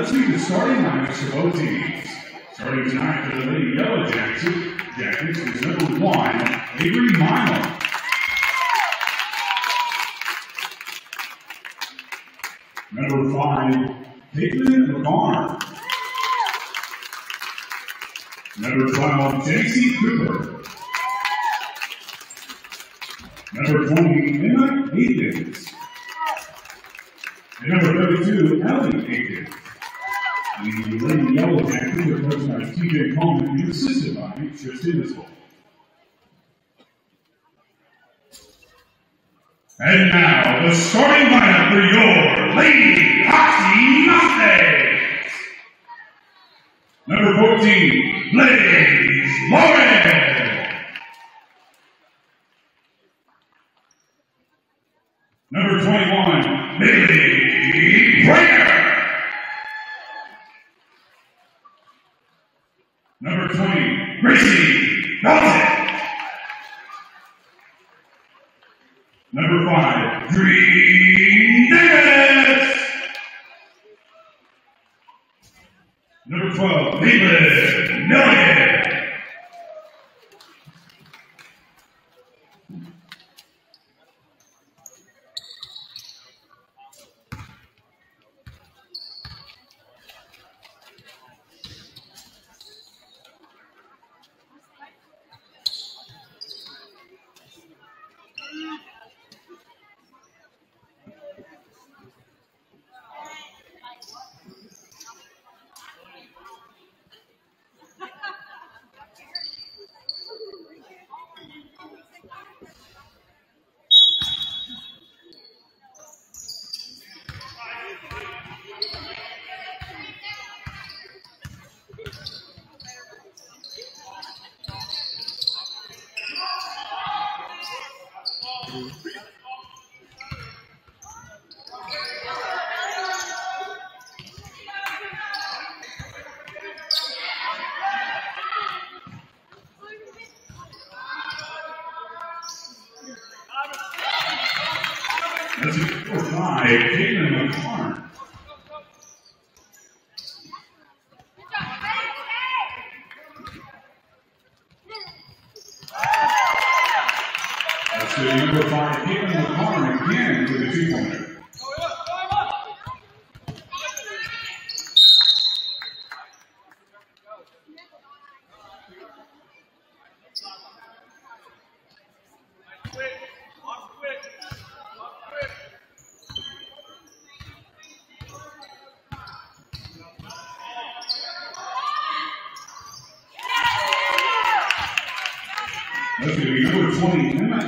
let's see the starting lineups for both teams. Starting tonight for the Lady Yellow Jackson, Jackets is number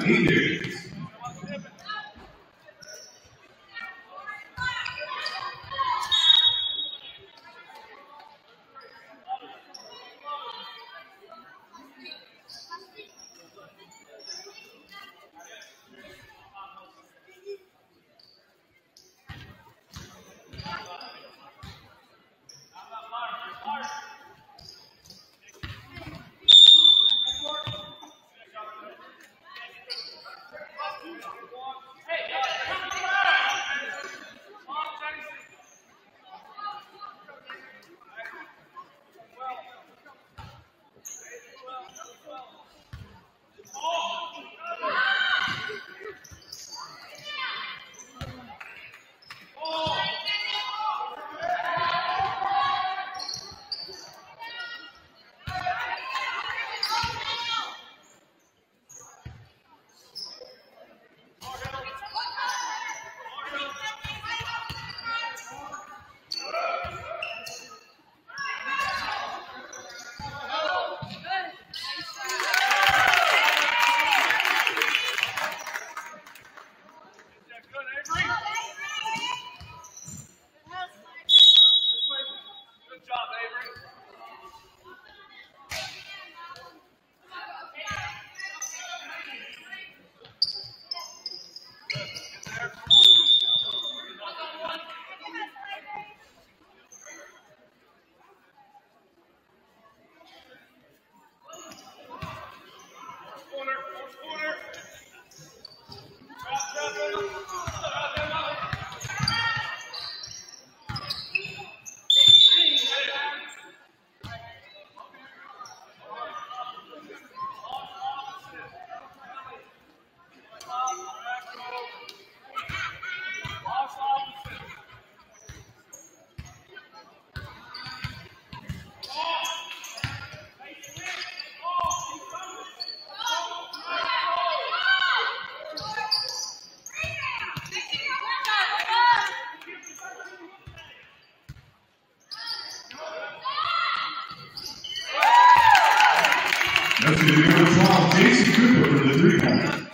needed That's going to be number 12, JC Cooper for the three pointer.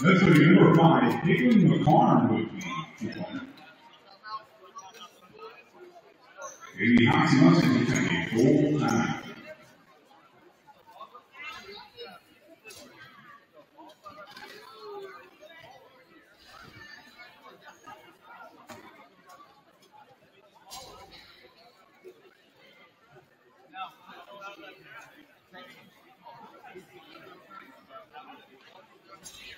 That's going to be Caitlin McCarn two pointer. Amy Hoxie must have taken a full time. That's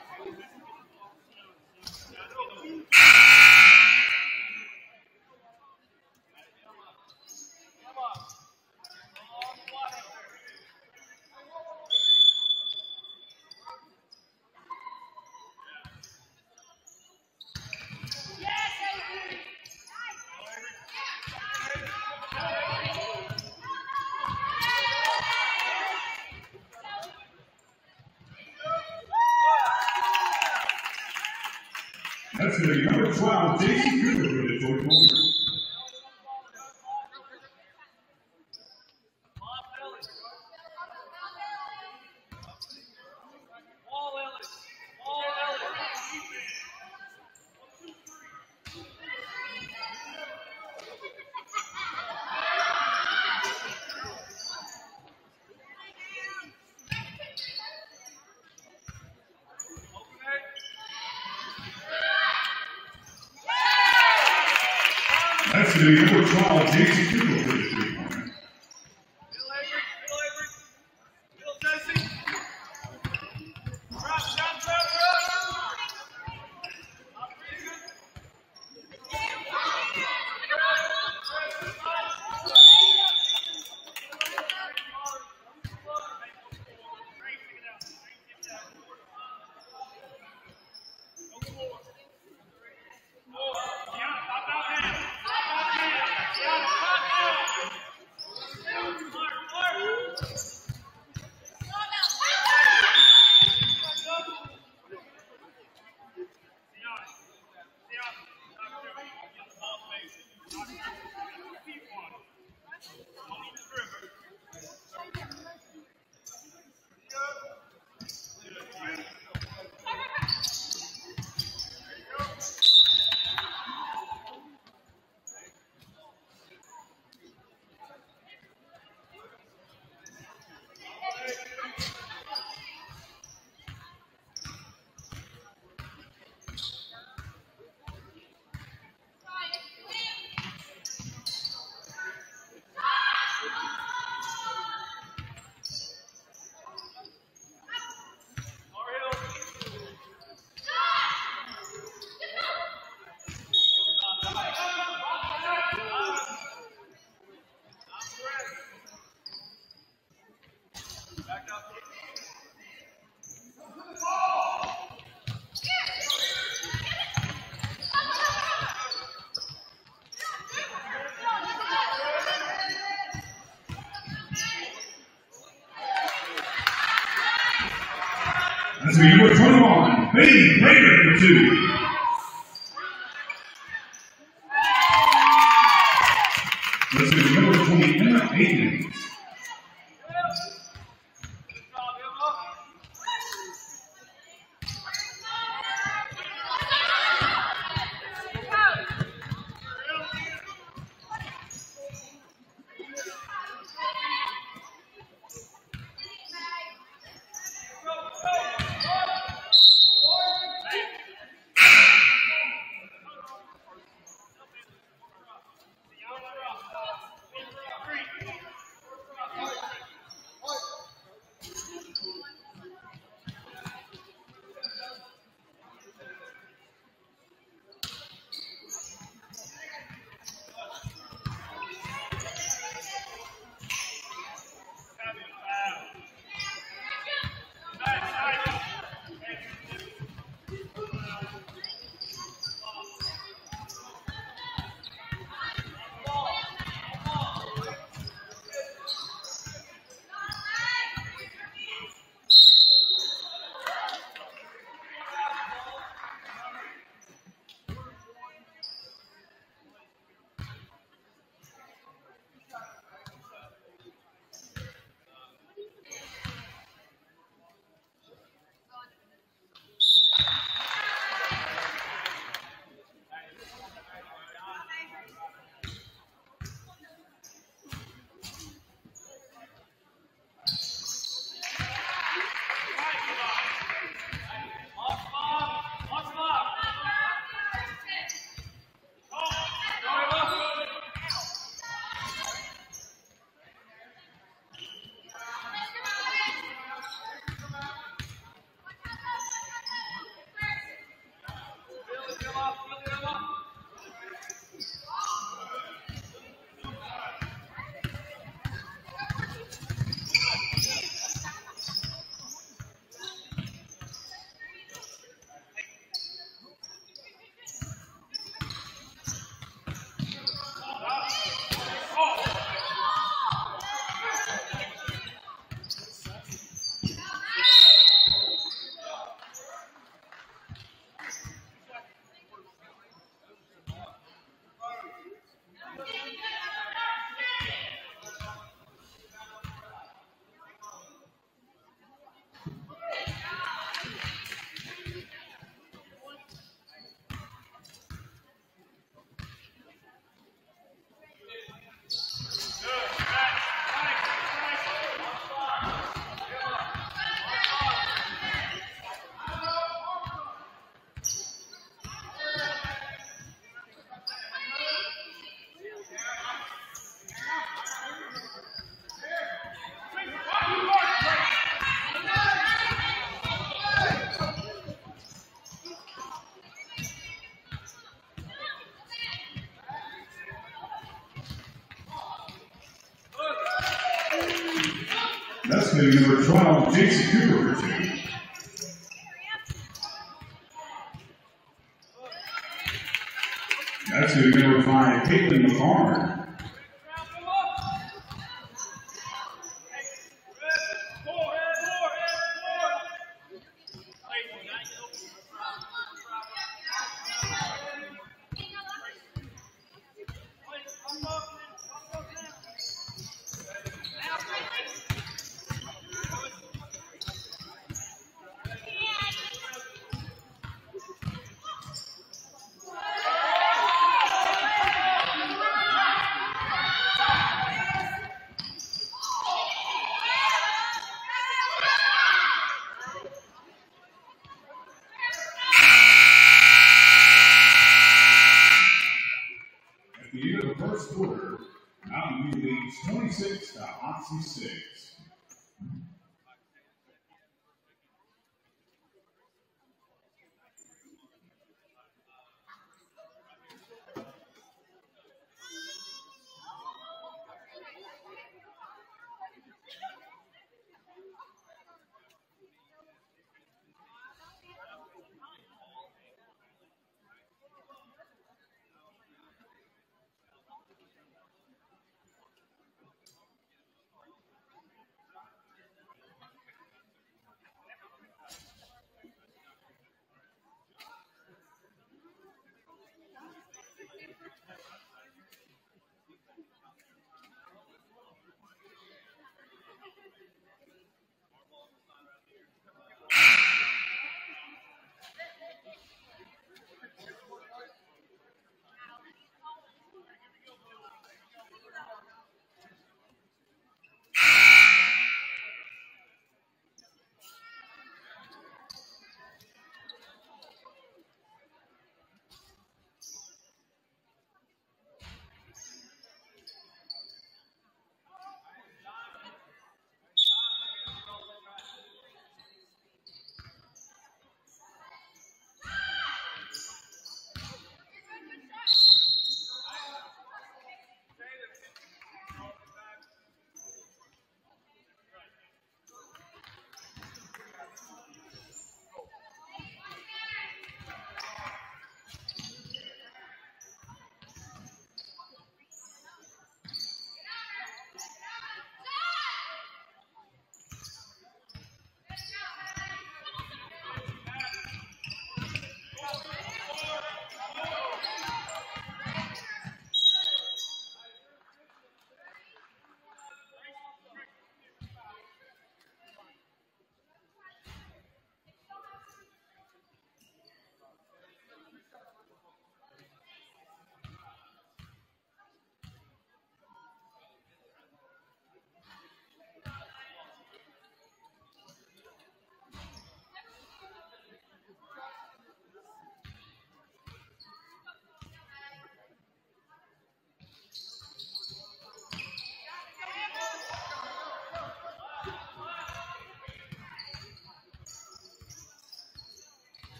And so you were 21, maybe greater than two. to, you know, trial J.C. Cooper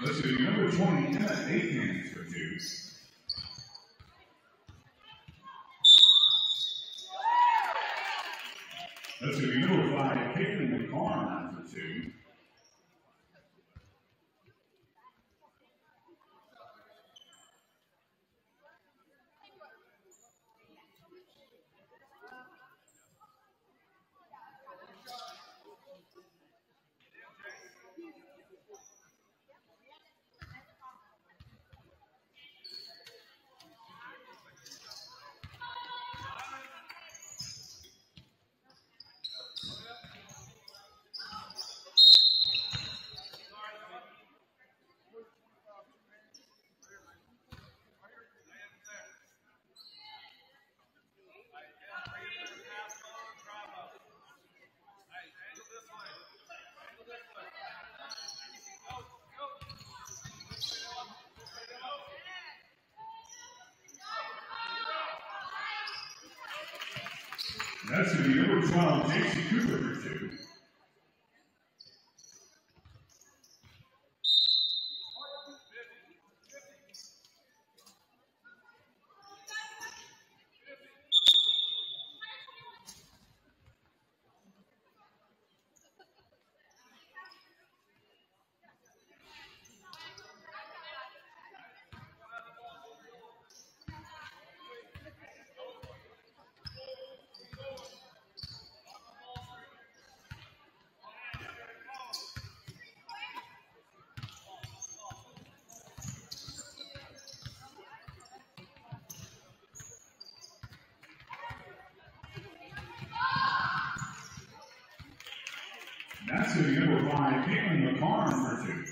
Let's see, number 20, Emma Aikens for two. Let's see, number five, Caitlin McCarn for two. That's to be number 12, JC Cooper for two. That's to be number five, Caitlin McCarn for two.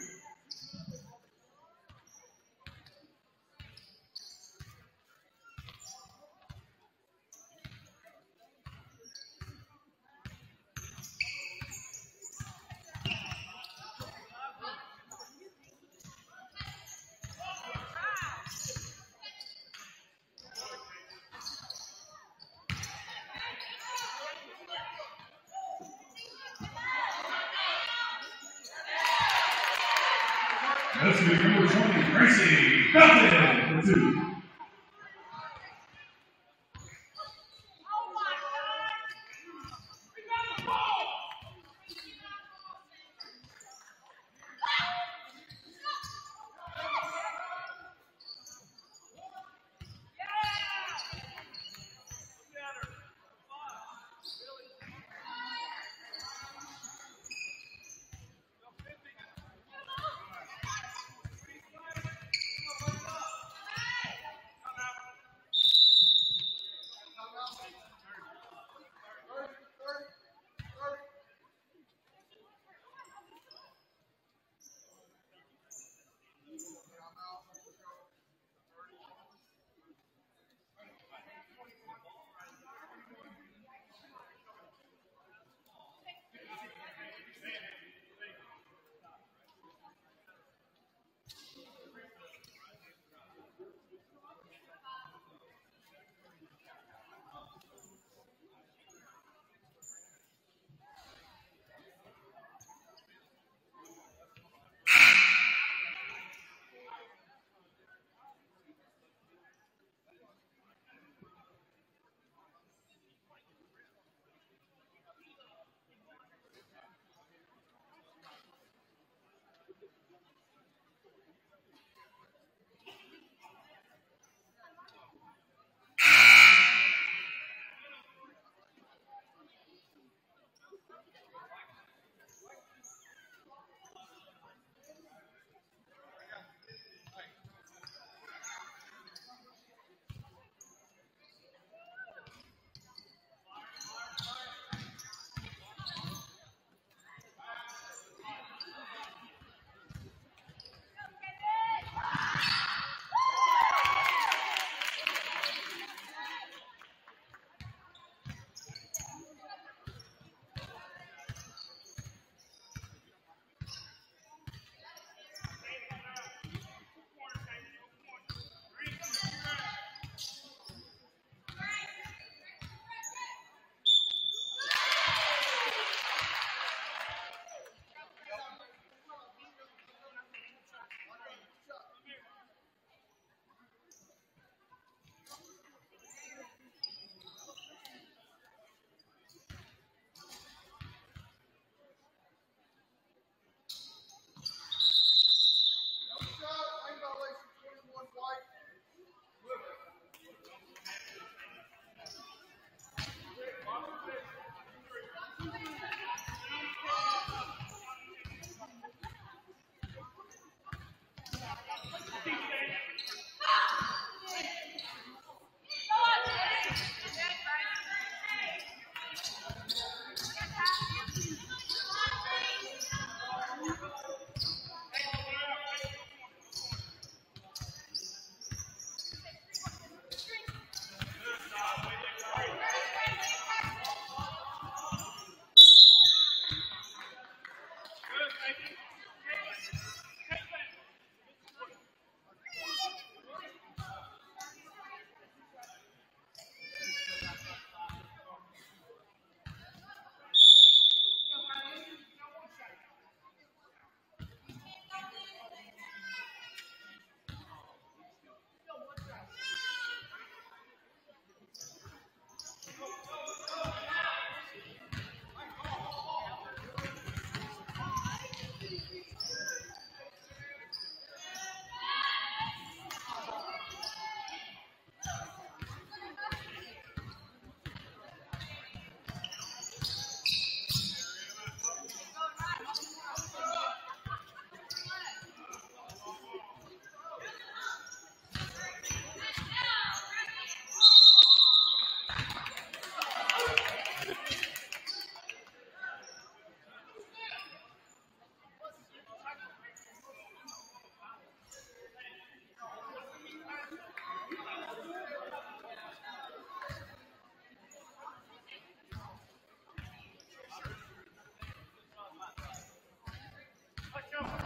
Let's go.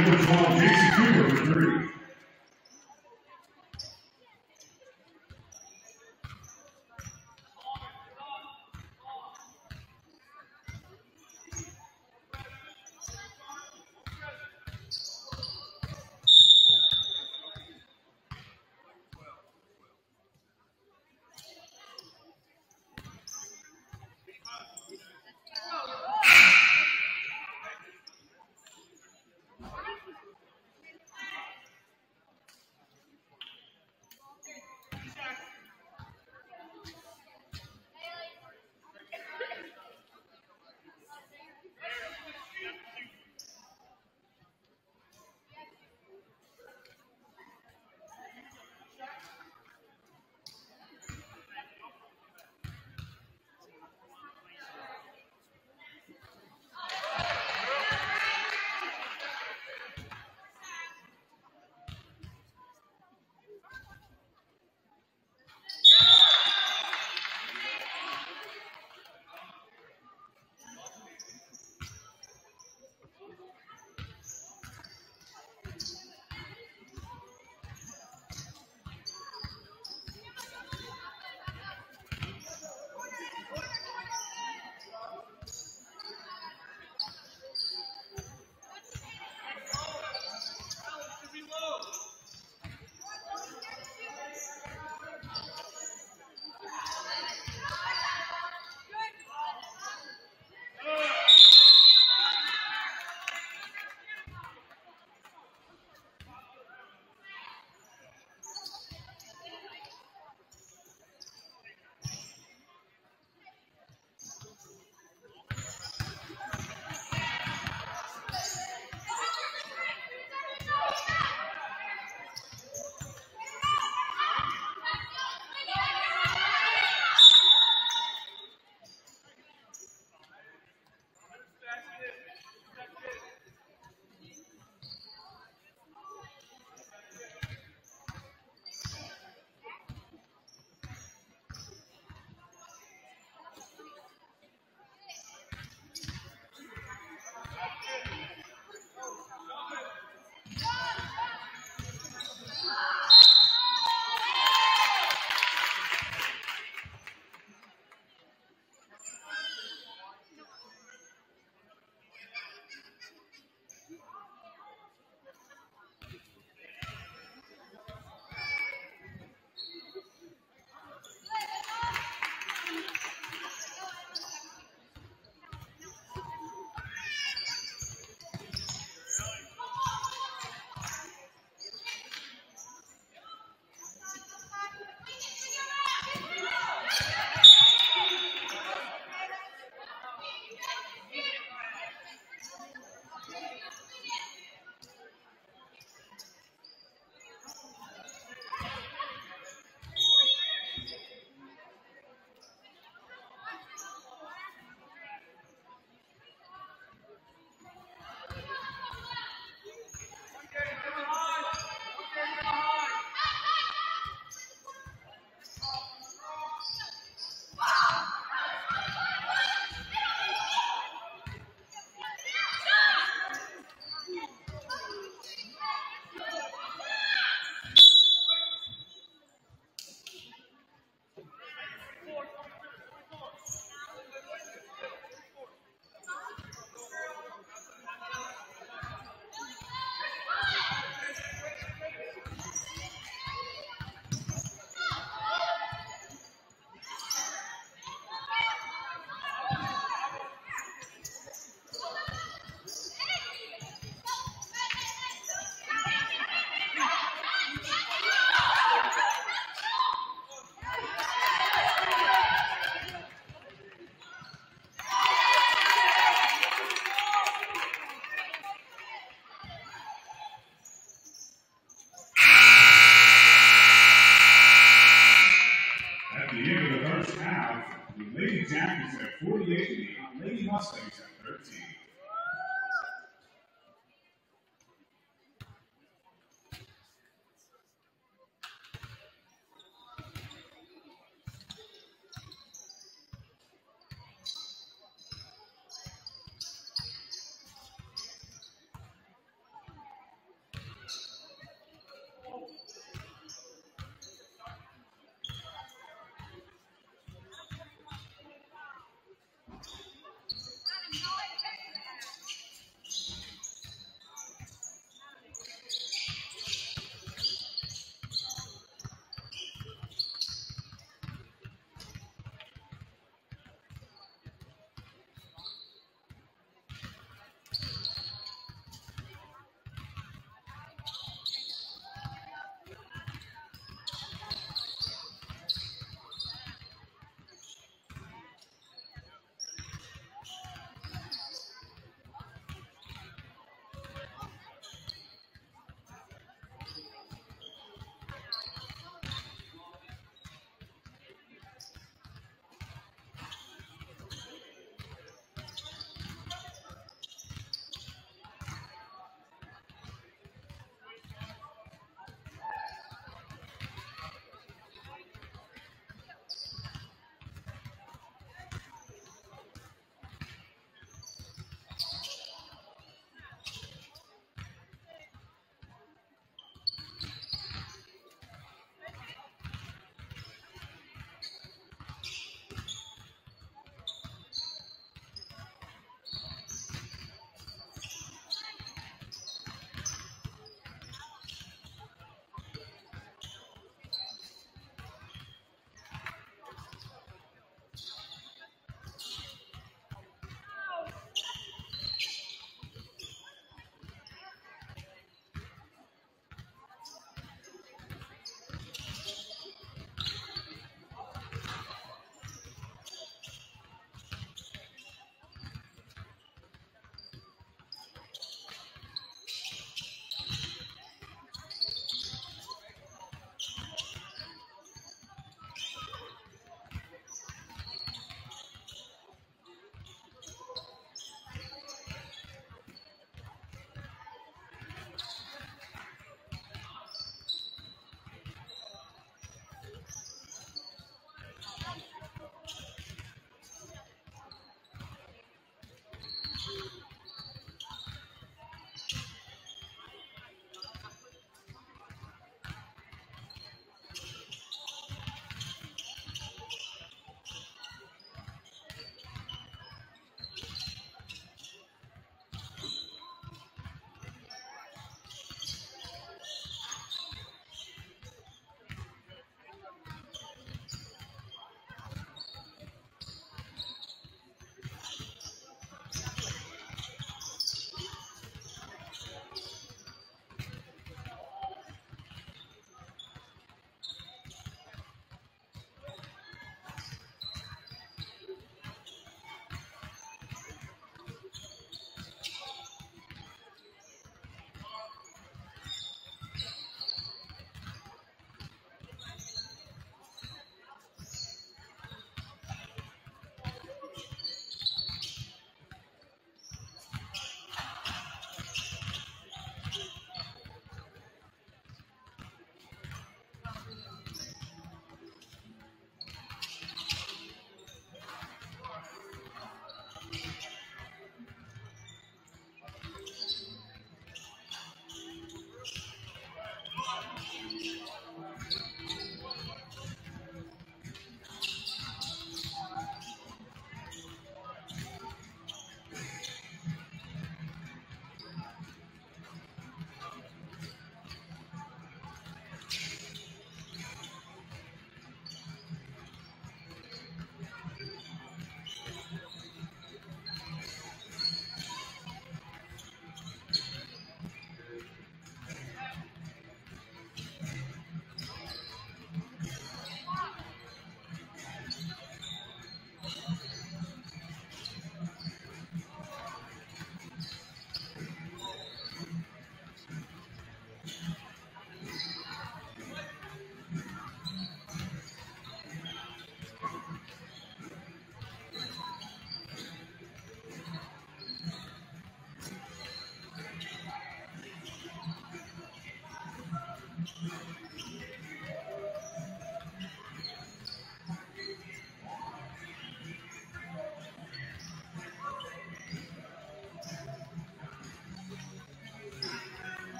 Number 12, JC Cooper for three.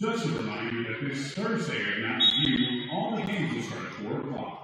Just a reminder that this Thursday at Mountain View, all the games will start at 4 o'clock.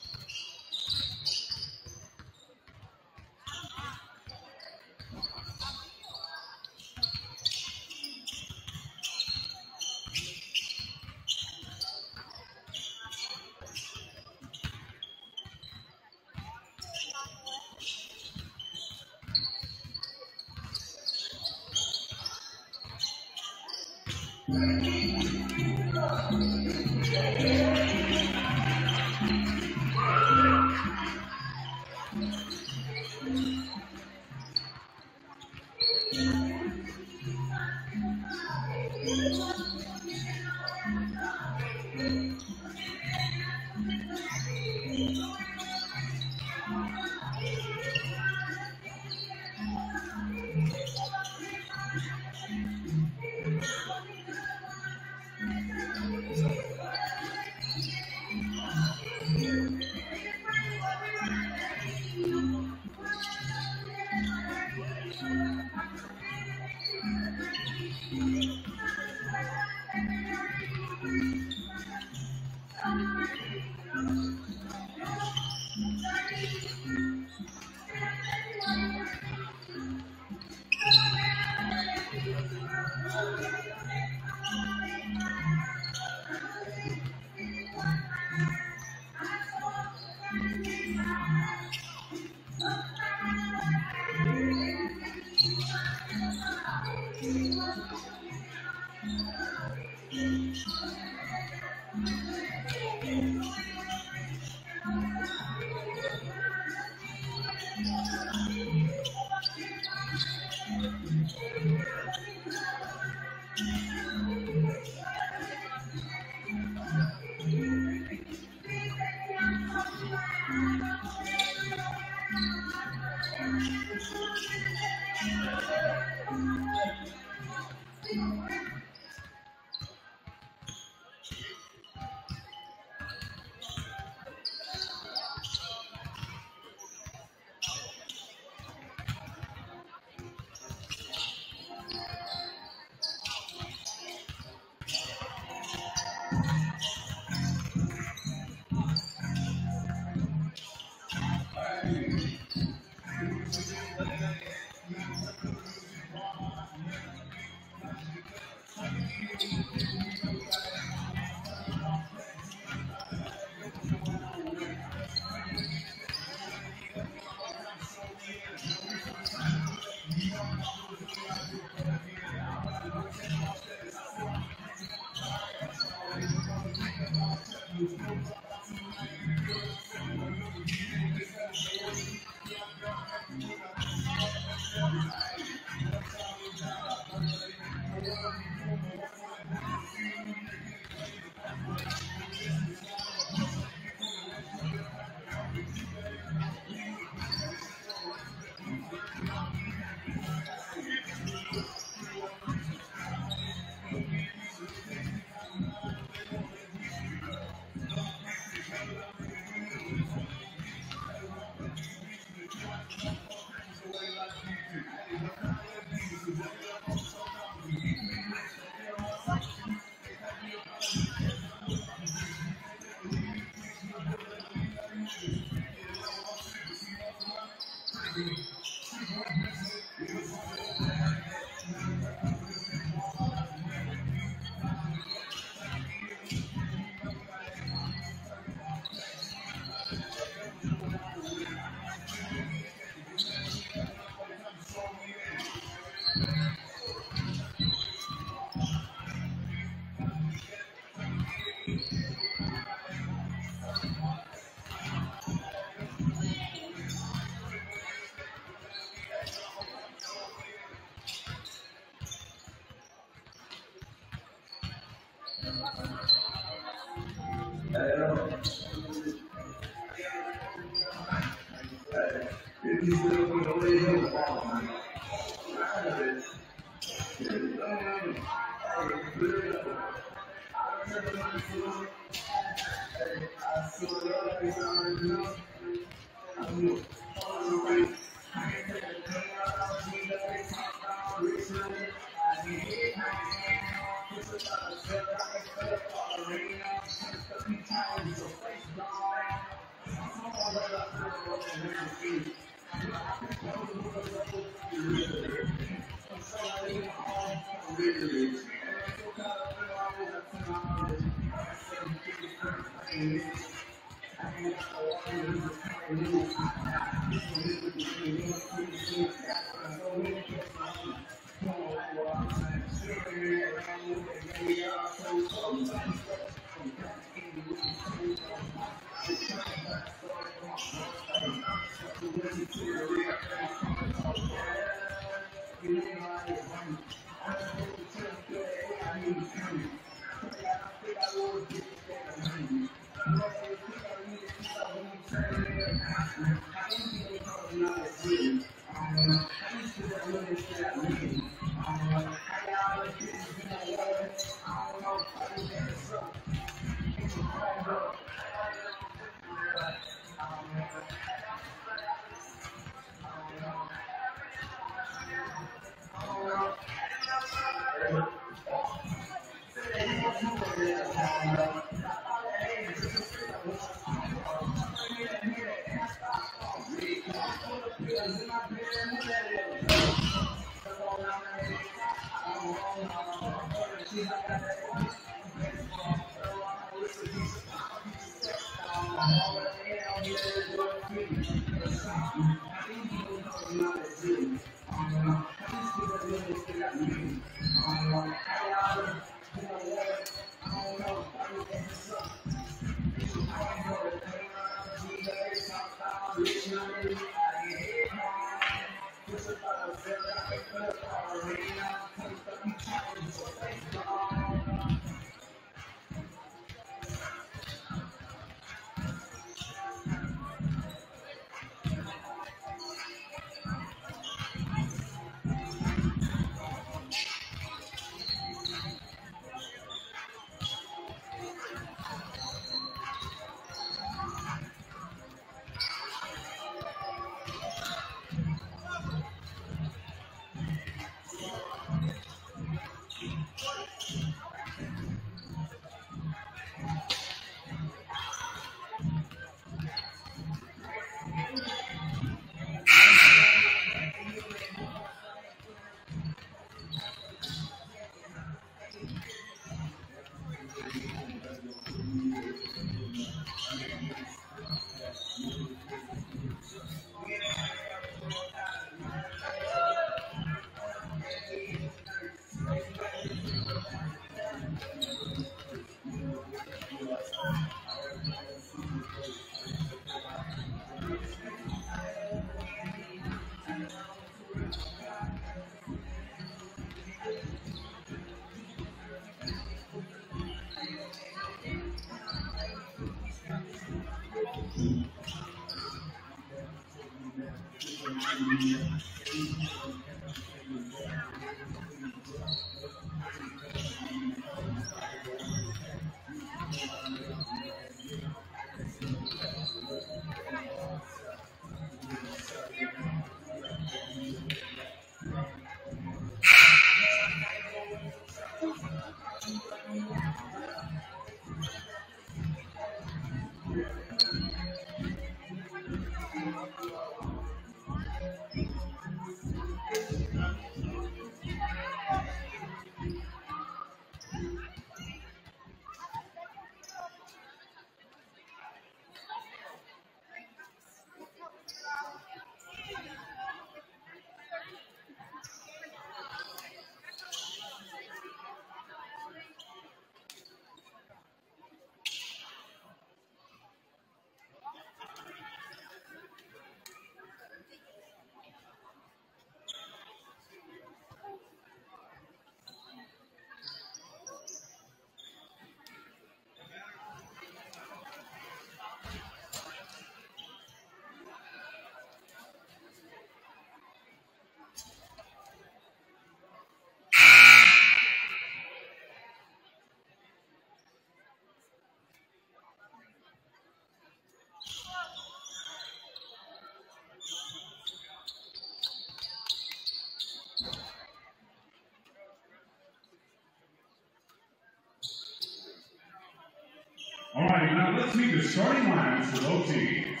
All right, now let's meet the starting lineups for both teams.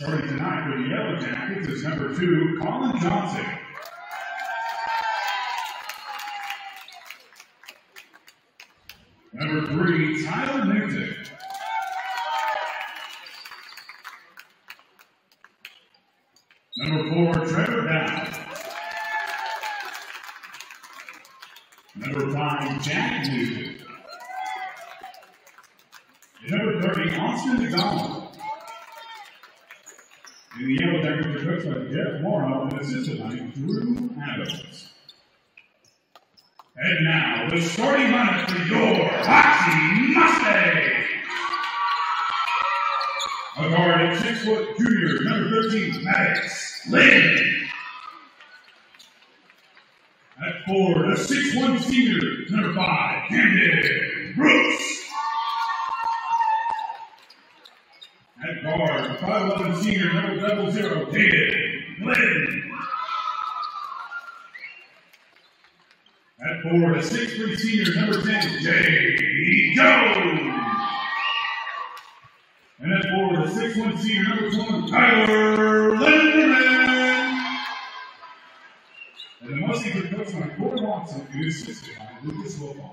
Starting tonight with the Yellow Jackets is number two, Colin Johnson. Number three, Tyler Newton. Number four, Trevor Down. Number five, Jack Newton. And number 30, Austin McDonald. In the yellow jacket, are coached by Jeff Morrow and assisted by Drew Adams. And now, the for your 20, number 12, Tyler Linderman. And the most he could coach my quarterback to his sister, Lucas Wilbon.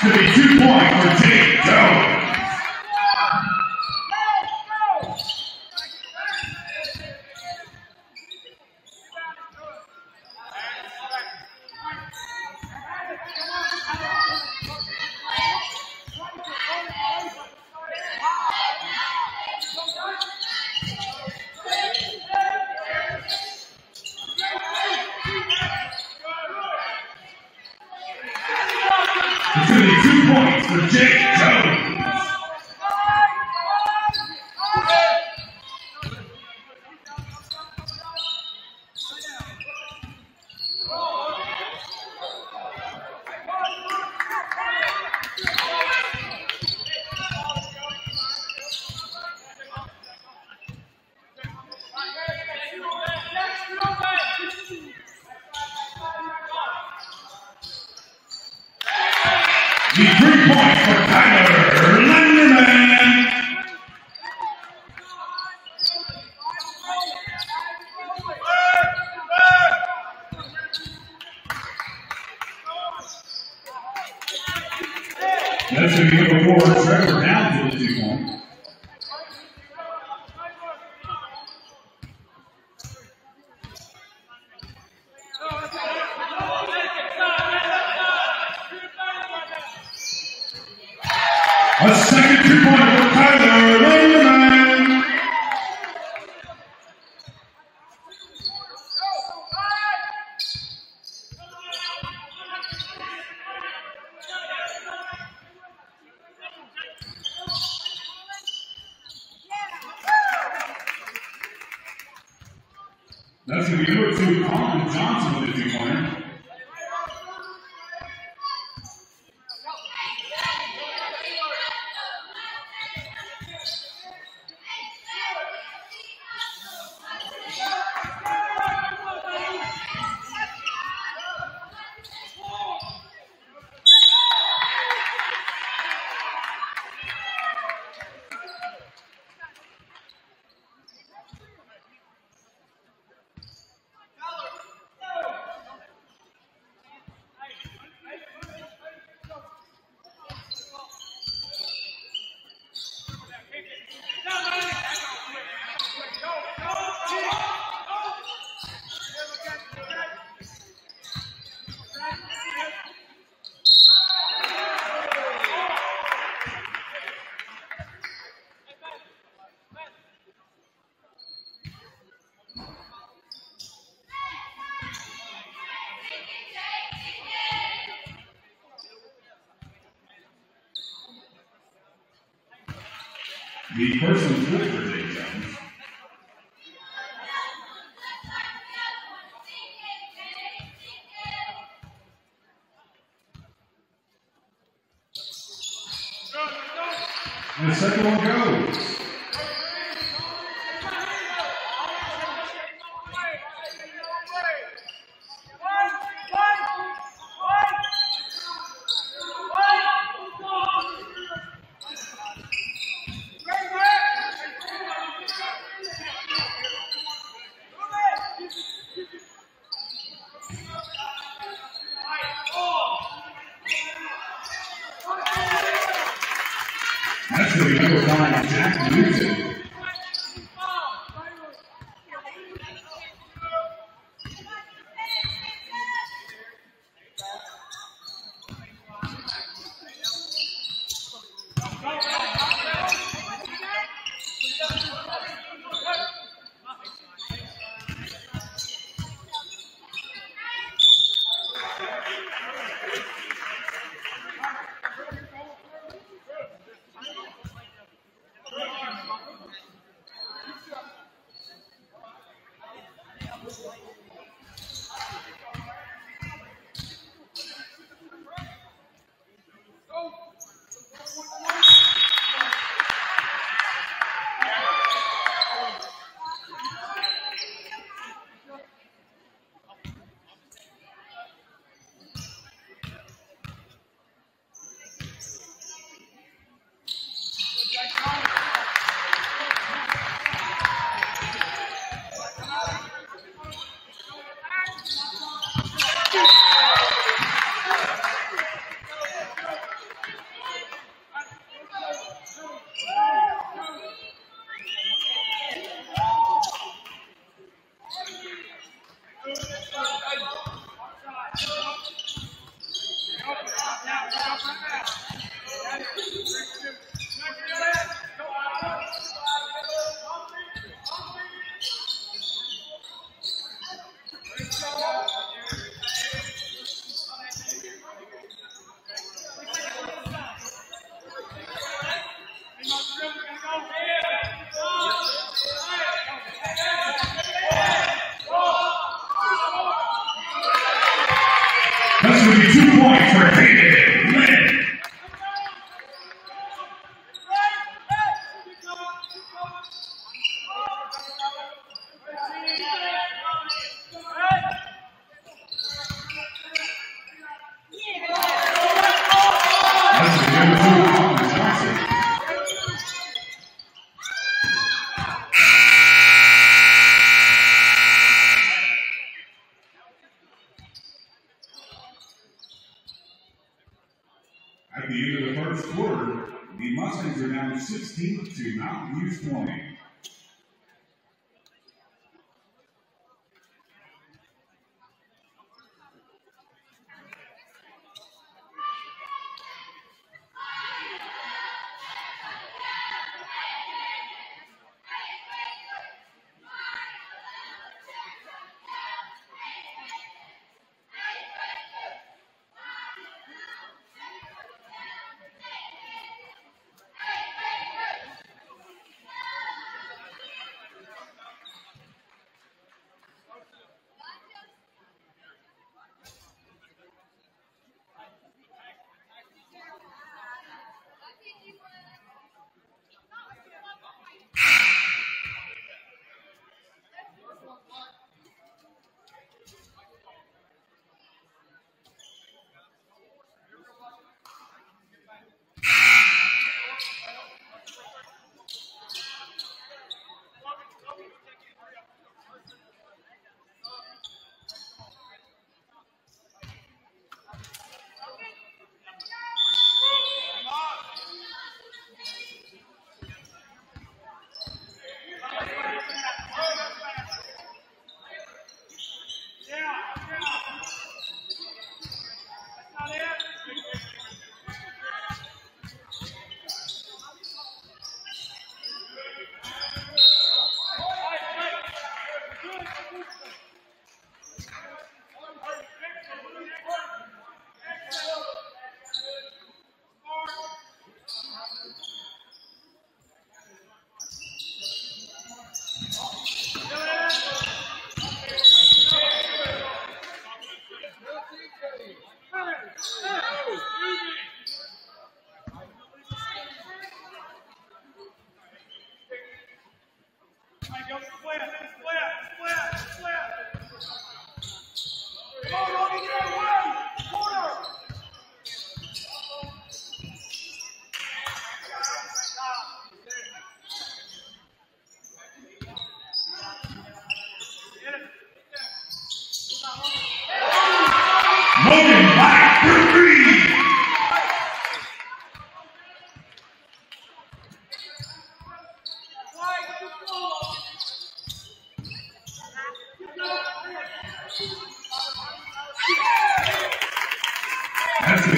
To be two point for Jake Jones. The person's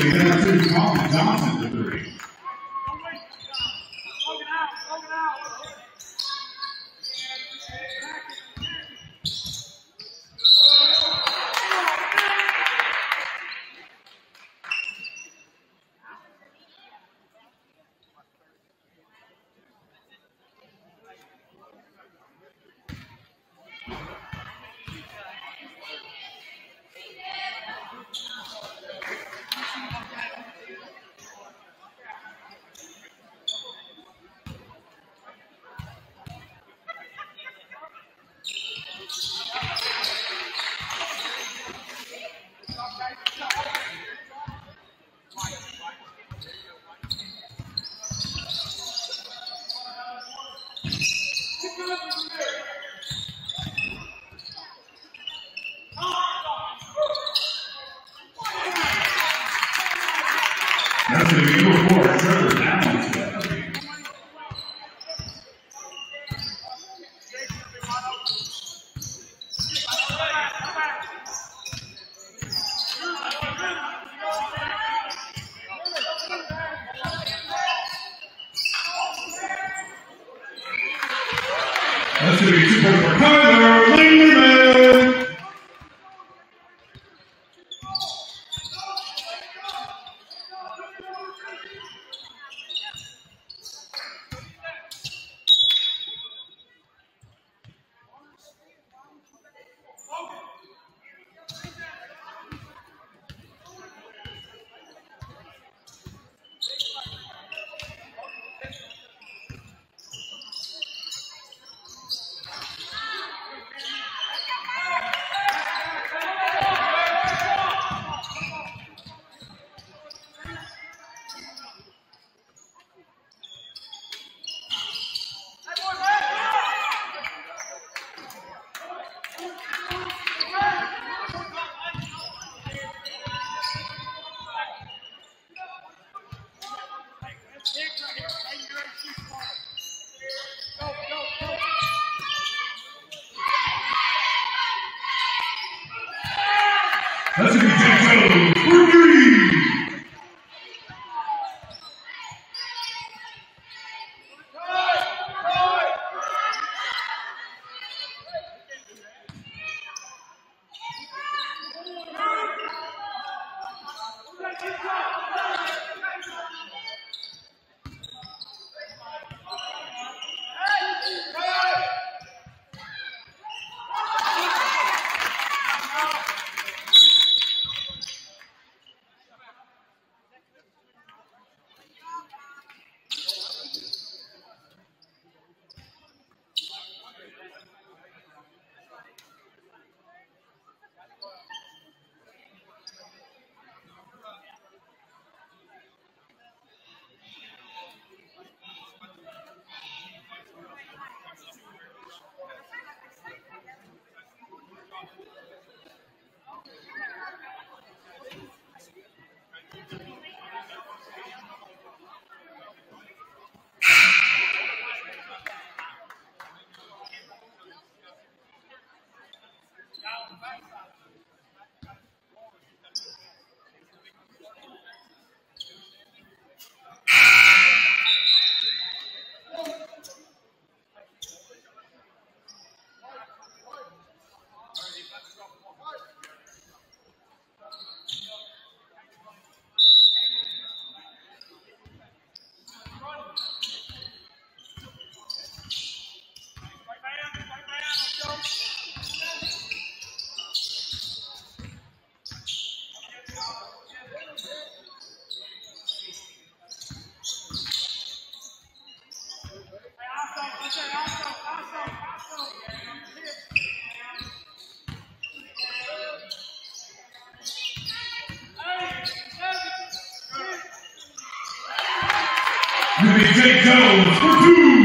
Number Johnson Be Jake Jones for two.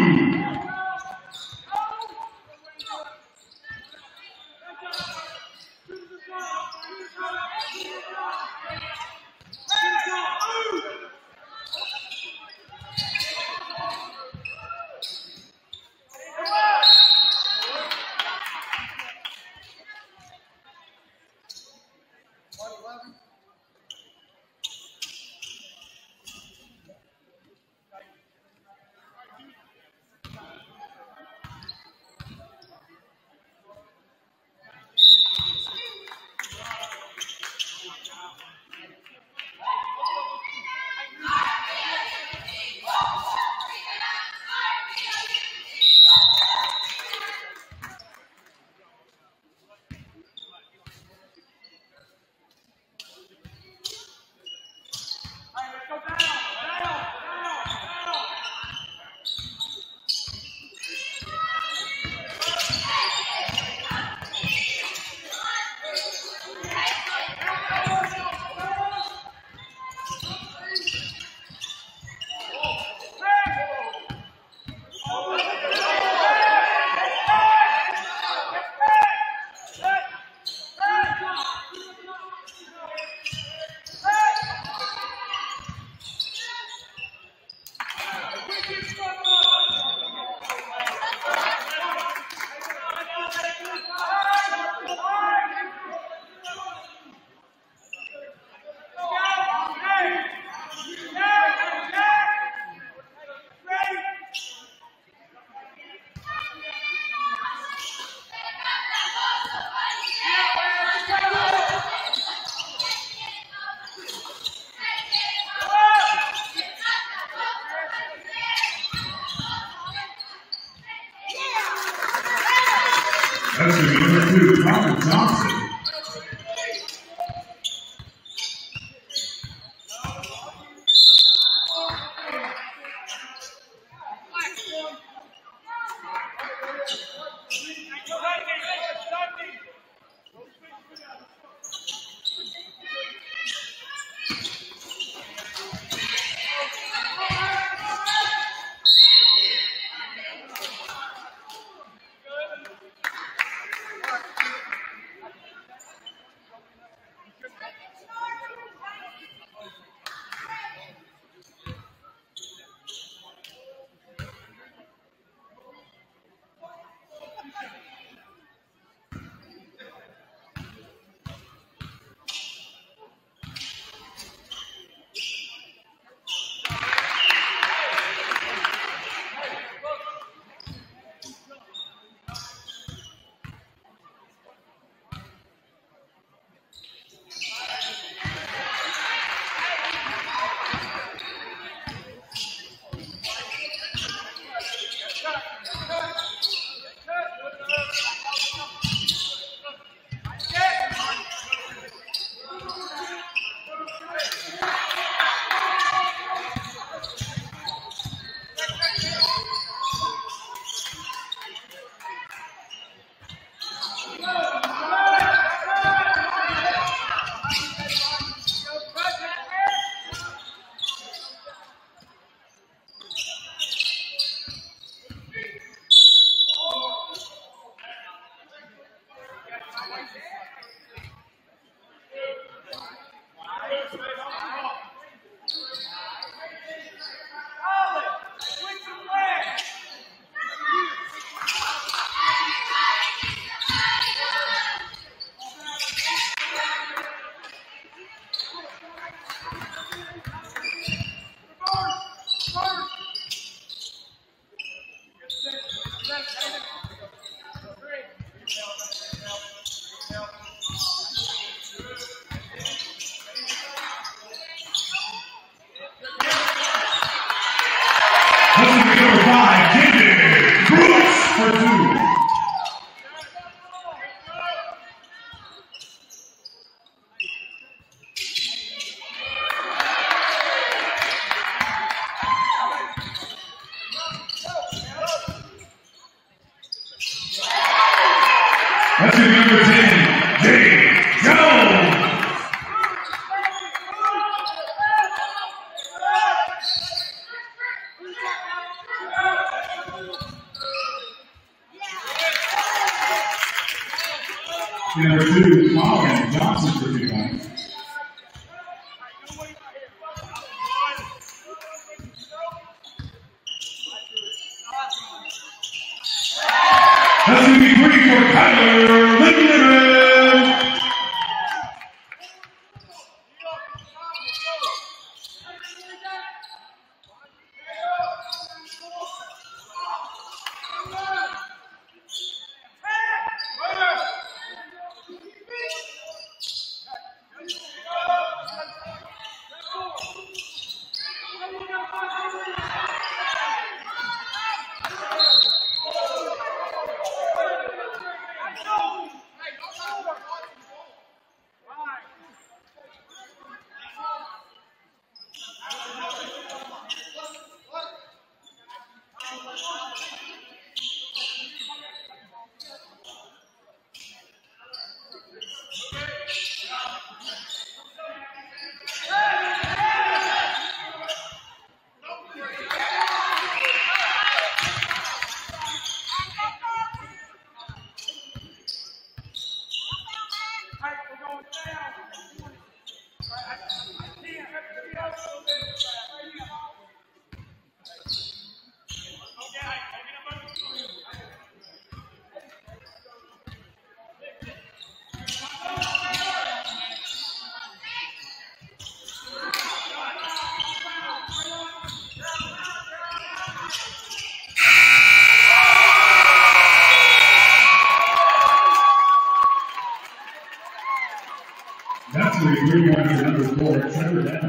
Thank you.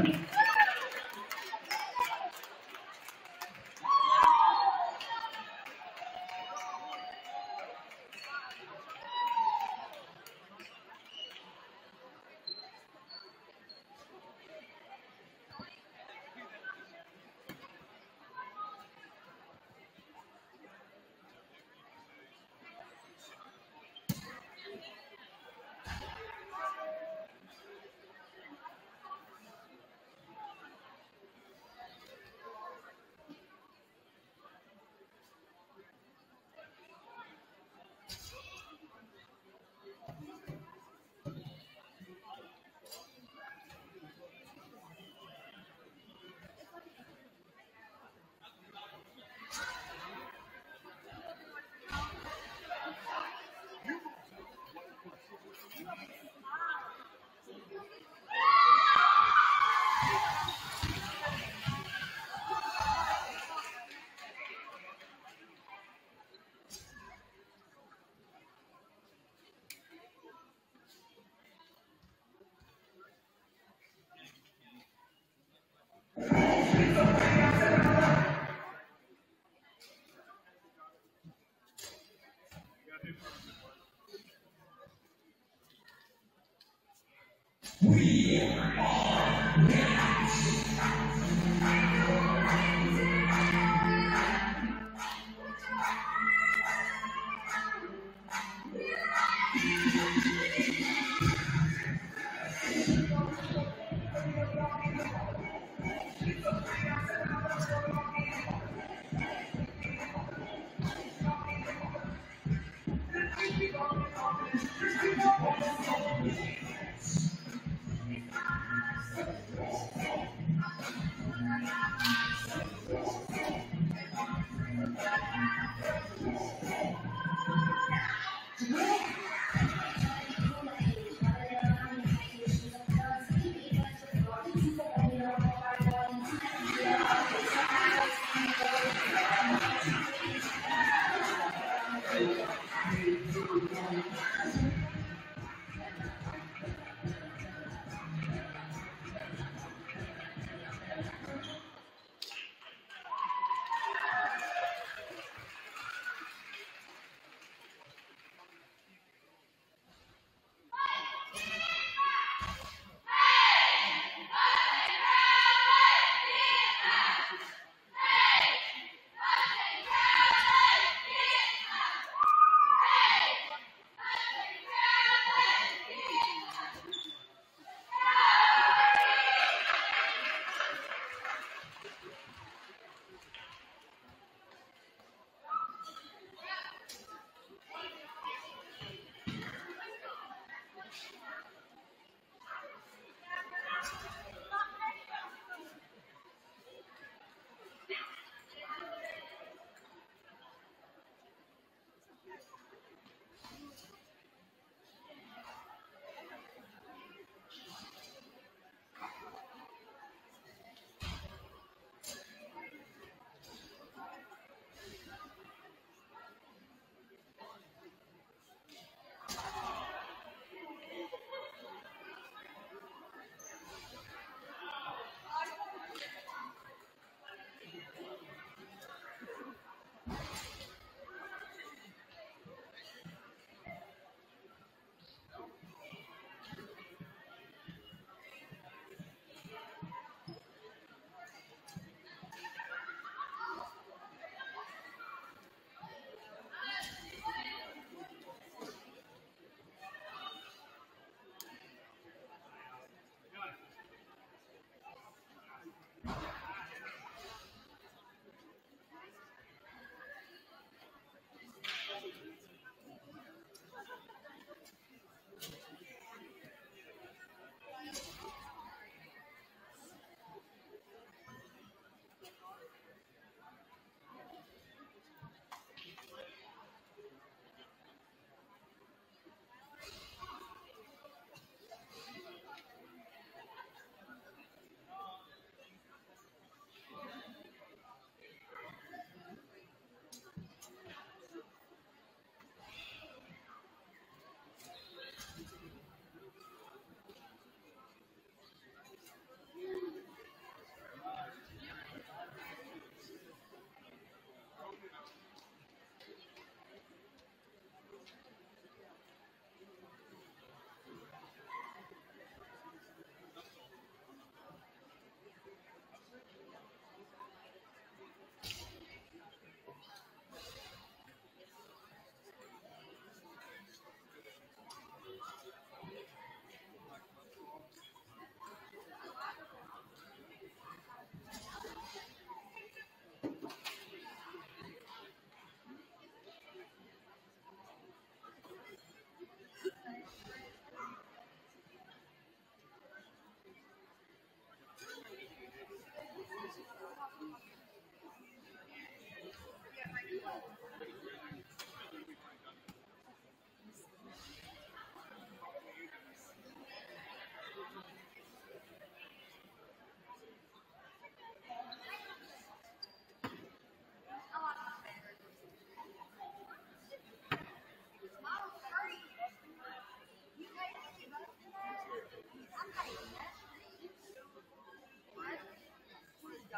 We are now.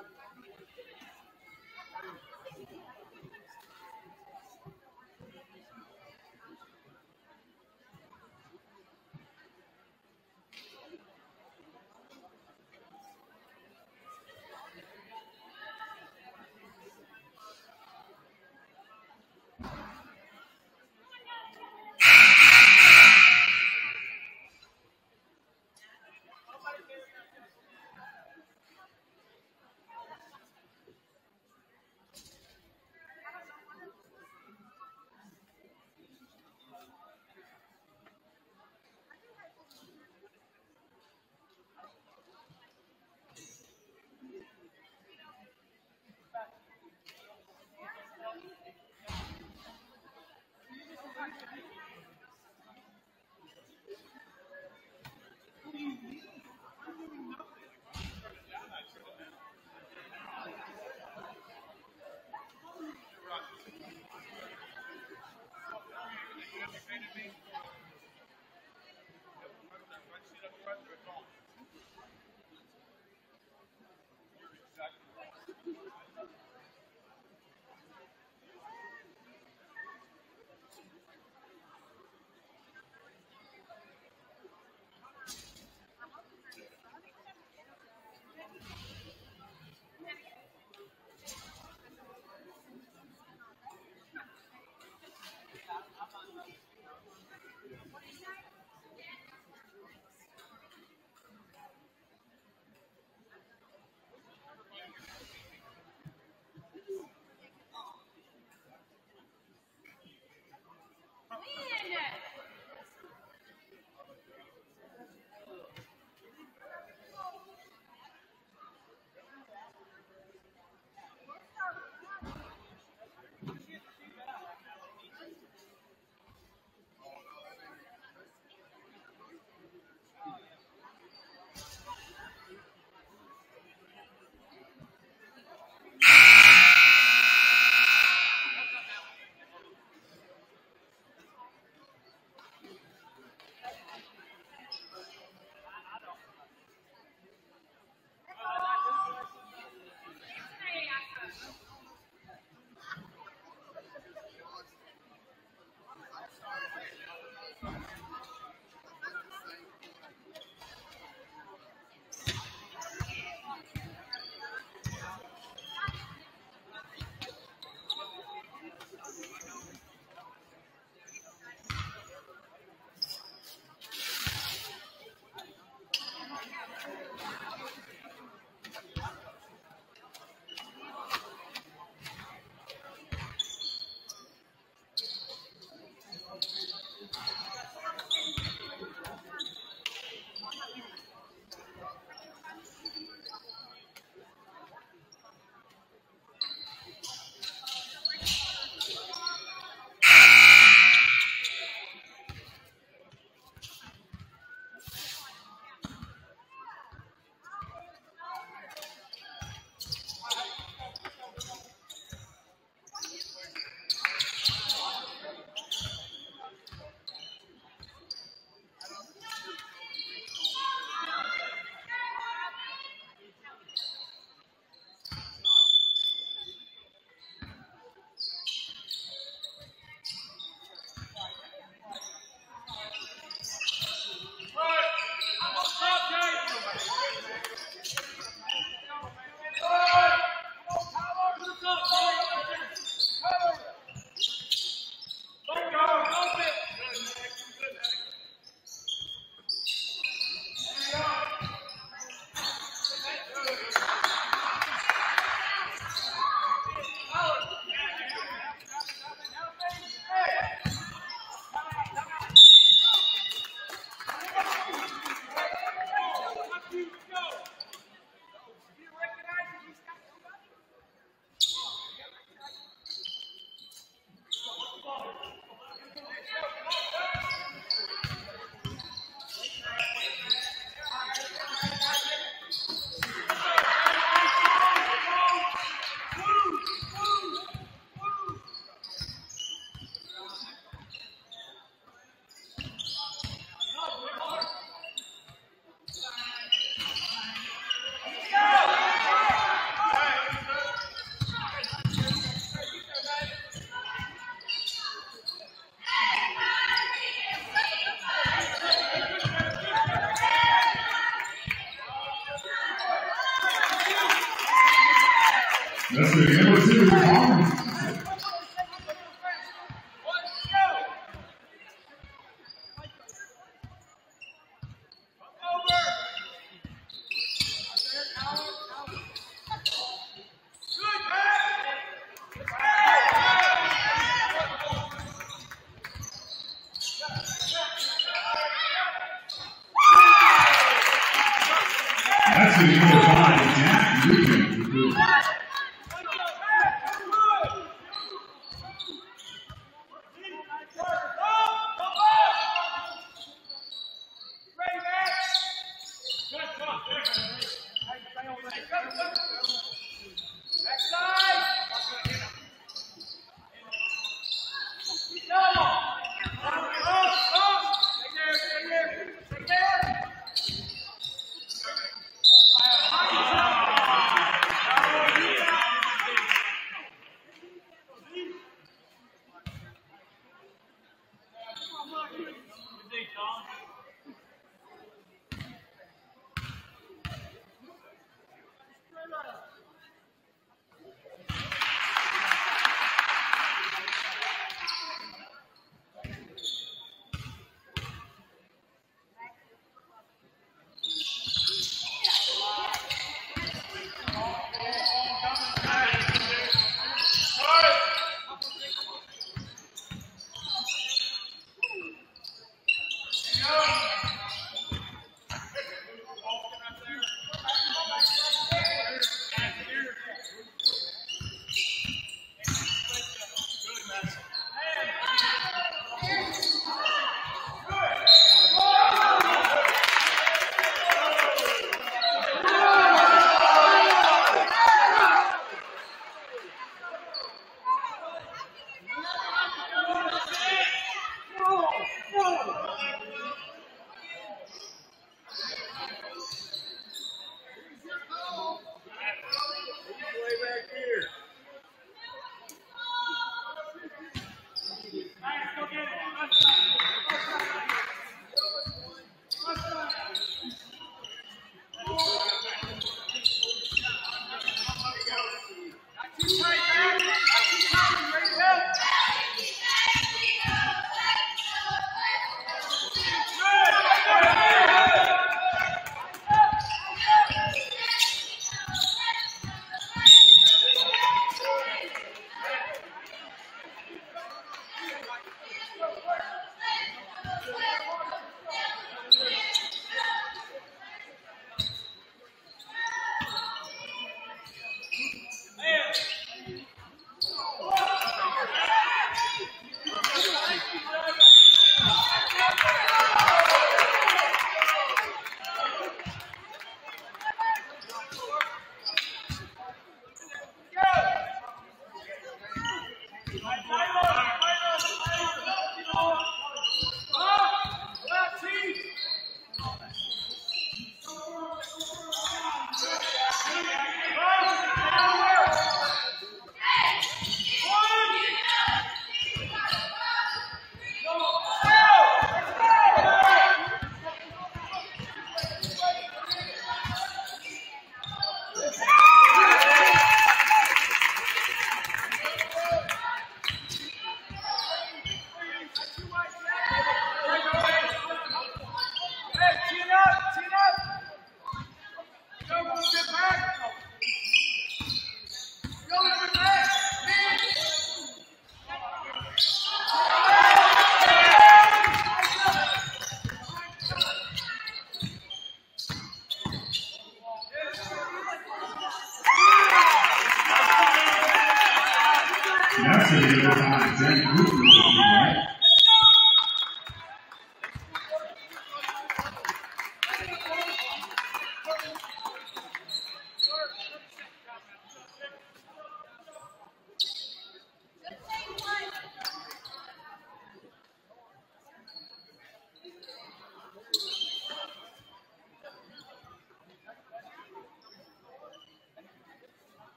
Thank you.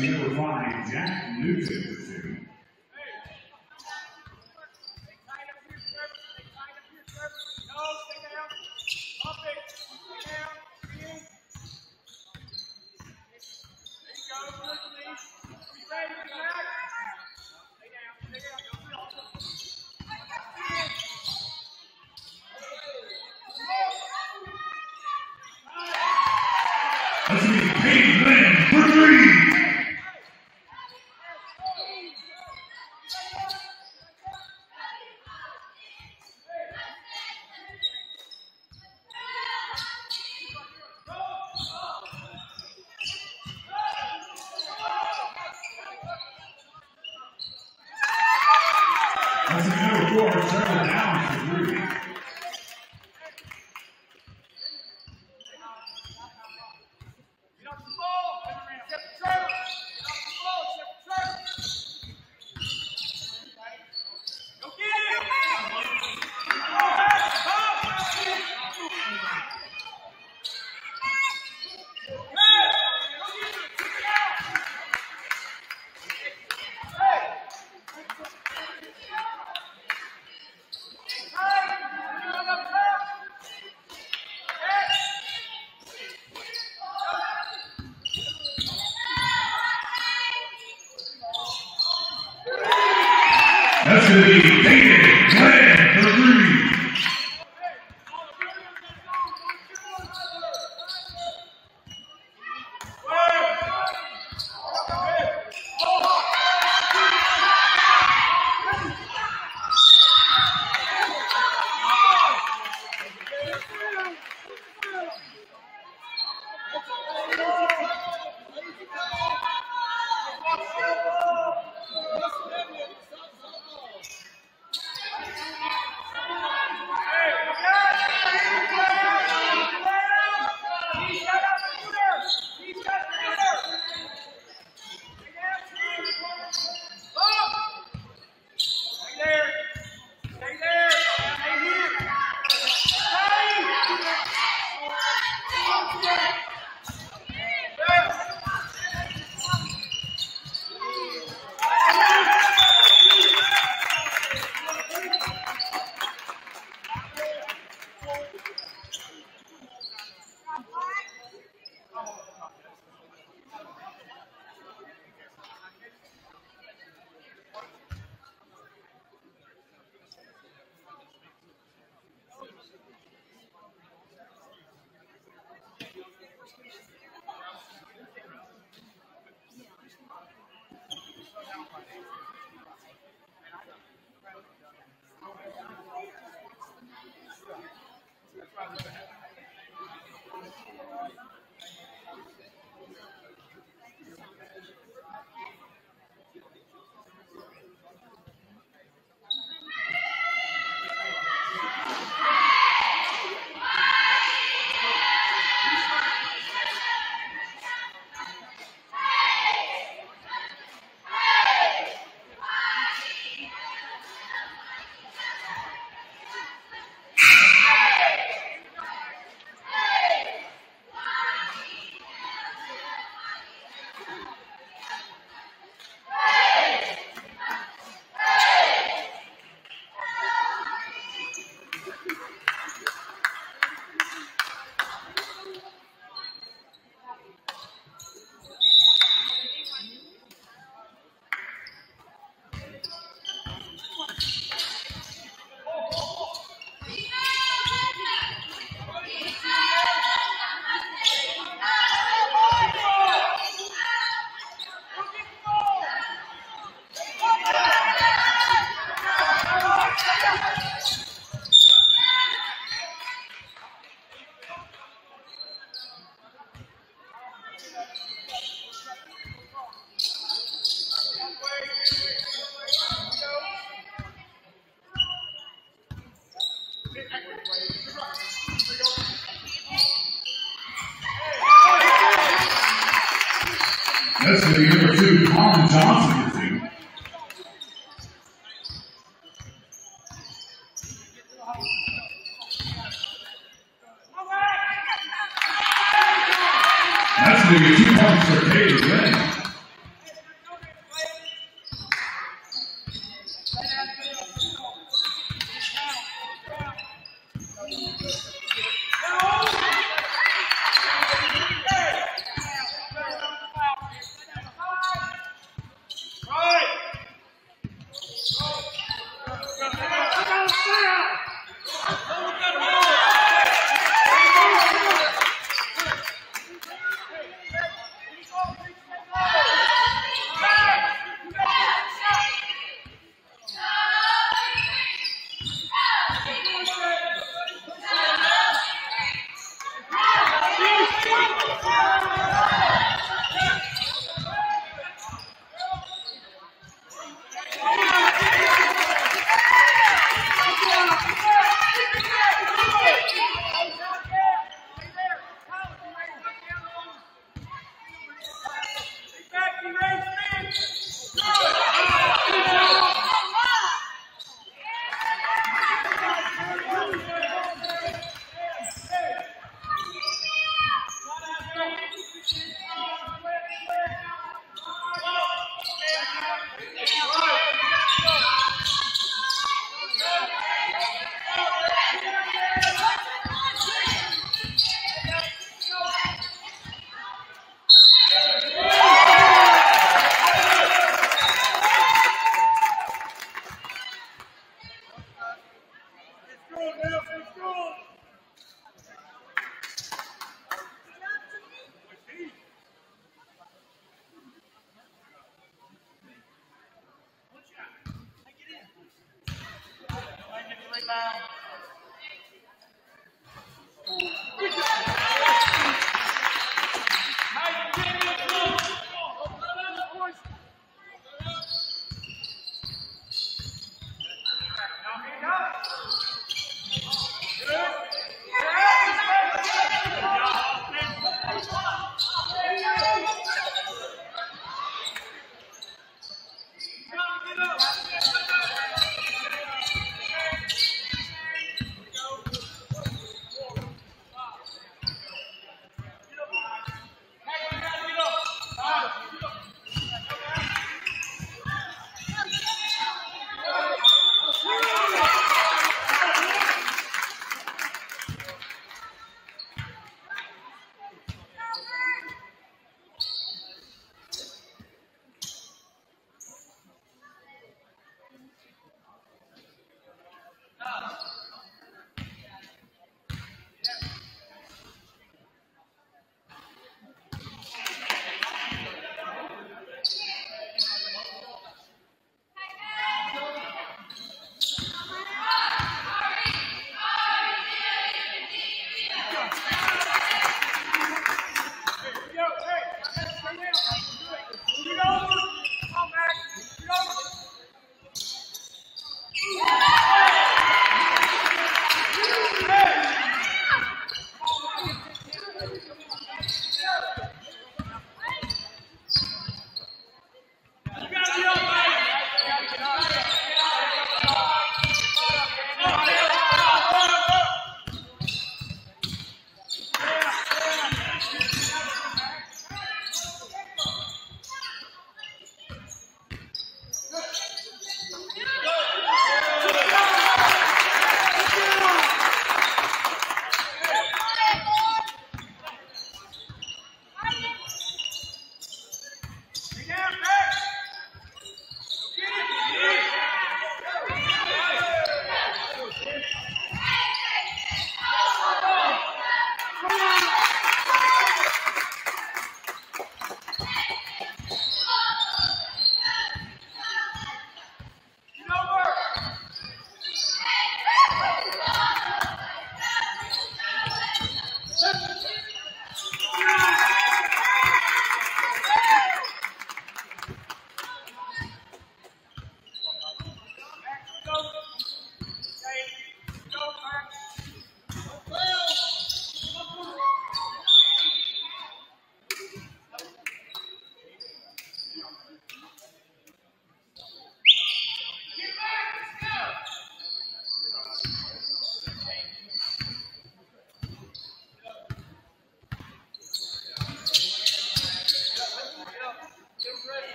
That's the number Jack Newton